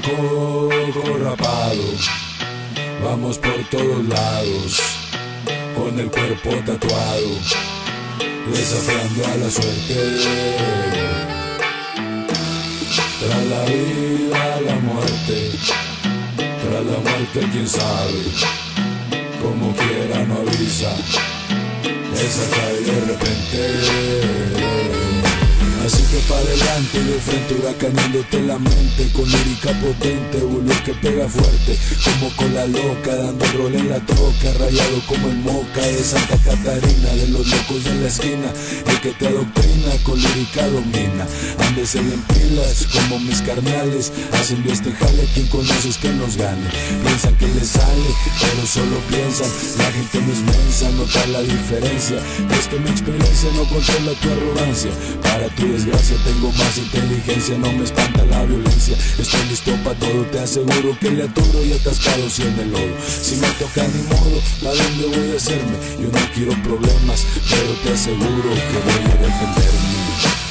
coco rapado, vamos por todos lados, con el cuerpo tatuado, desafiando a la suerte. Tras la vida, la muerte, tras la muerte, quién sabe, como quiera no avisa, esa cae de repente. Para adelante, de frente huracaneándote la mente Con lírica potente, volver que pega fuerte Como con la loca, dando rol en la troca Rayado como el moca de Santa Catarina De los locos de la esquina El que te adoctrina, con lírica domina Ándese en pilas, como mis carnales Haciendo este jale, quien conoces que nos gane Piensan que les sale, pero solo piensan La gente no es mensa, nota la diferencia Es mi experiencia no controla tu arrogancia Para tu desgracia tengo más inteligencia No me espanta la violencia. Estoy listo para todo Te aseguro que le aturo y atascado si en el lodo Si me toca ni modo ¿A dónde voy a hacerme? Yo no quiero problemas Pero te aseguro que voy a defenderme.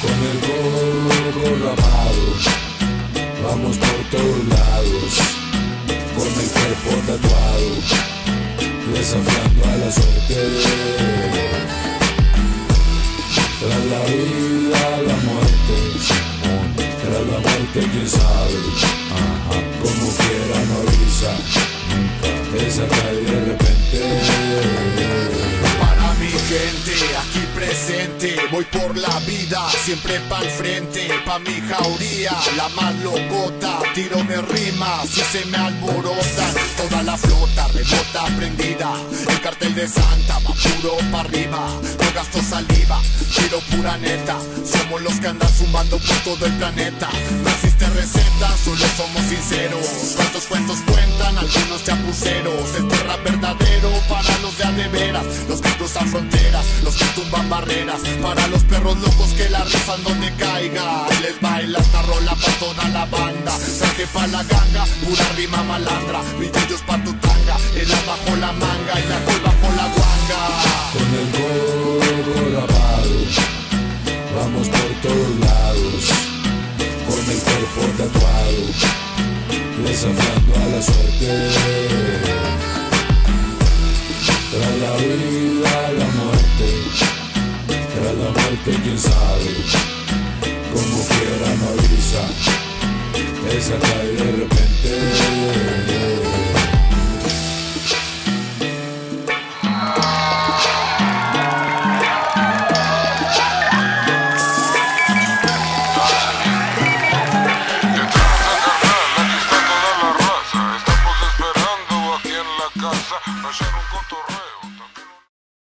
Con el gorro rapado Vamos por todos lados. Con el cuerpo tatuado Desafiando a la suerte Quién sabe. Como quiera no avisa. Esa cae de repente. Gente, aquí presente, voy por la vida, siempre pa'l frente, pa' mi jauría, la más locota, tiro me rima, si se me alborotan, toda la flota rebota prendida, el cartel de Santa va puro pa' arriba, gasto saliva, tiro pura neta, somos los que andan sumando por todo el planeta, no receta, solo somos sinceros, cuántos cuentos cuentan, algunos chapuceros, este rap verdadero para los de a los que cruzan fronteras los que tumban barreras, para los perros locos que la rifan donde caiga. Les baila esta rola pa' toda la banda, saque pa' la ganga, pura rima malandra, brillos pa' tu tanga, el bajo la manga desafiando a la suerte. Tras la vida, la muerte, tras la muerte, quién sabe, como quiera no avisa, esa cae de repente. nós já não conto